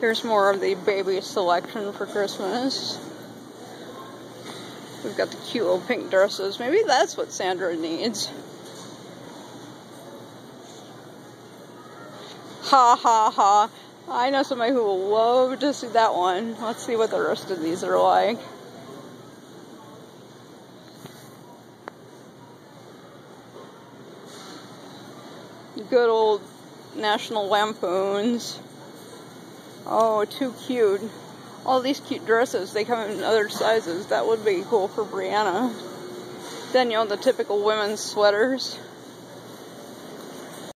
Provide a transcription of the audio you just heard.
Here's more of the baby selection for Christmas. We've got the cute little pink dresses. Maybe that's what Sandra needs. Ha ha ha. I know somebody who will love to see that one. Let's see what the rest of these are like. Good old National Lampoons. Oh, too cute. All these cute dresses, they come in other sizes. That would be cool for Brianna. Then, you know, the typical women's sweaters.